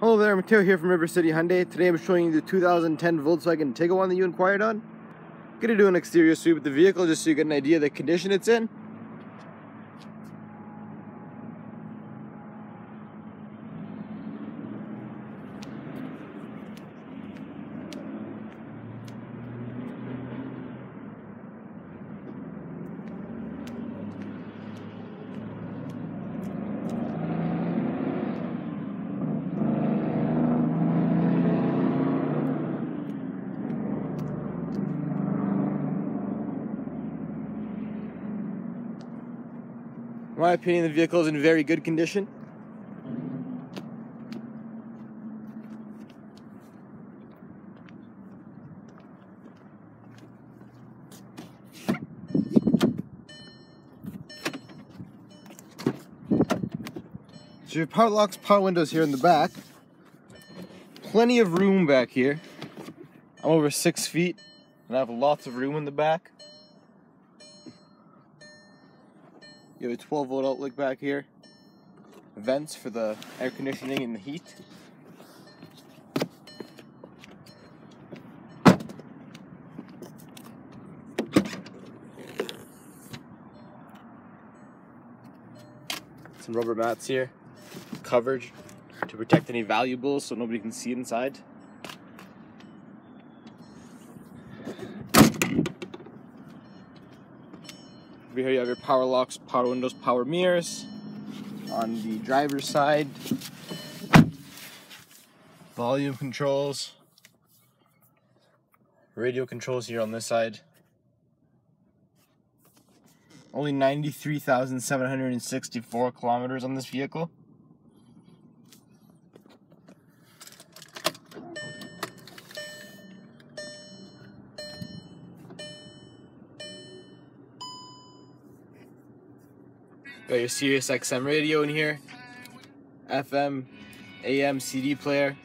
Hello there, Mateo here from River City Hyundai. Today I'm showing you the 2010 Volkswagen Tiguan that you inquired on. Gonna do an exterior sweep of the vehicle just so you get an idea of the condition it's in. In my opinion, the vehicle is in very good condition. So your power locks, power windows here in the back. Plenty of room back here. I'm over six feet and I have lots of room in the back. You have a 12 volt outlet back here. Vents for the air conditioning and the heat. Some rubber mats here. Coverage to protect any valuables so nobody can see inside. Over here you have your power locks, power windows, power mirrors. On the driver's side, volume controls, radio controls here on this side. Only 93,764 kilometers on this vehicle. Got your Sirius XM radio in here, FM, AM, CD player.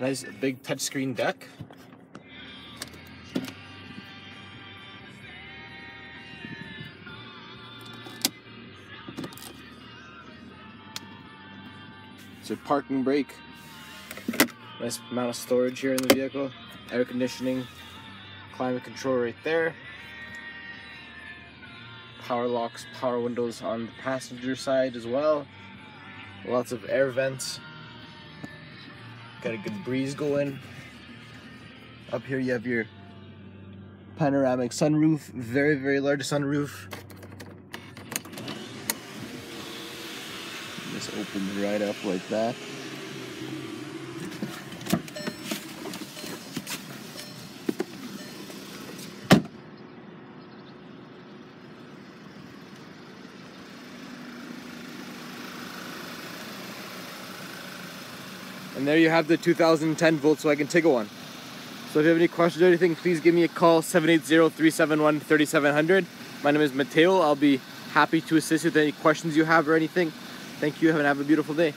Nice big touchscreen deck. So parking brake. Nice amount of storage here in the vehicle. Air conditioning, climate control right there power locks, power windows on the passenger side as well. Lots of air vents. Got a good breeze going. Up here you have your panoramic sunroof, very, very large sunroof. Just opens right up like that. And there you have the 2010 Volkswagen Tiguan. So if you have any questions or anything, please give me a call, 780-371-3700. My name is Mateo. I'll be happy to assist you with any questions you have or anything. Thank you and have a beautiful day.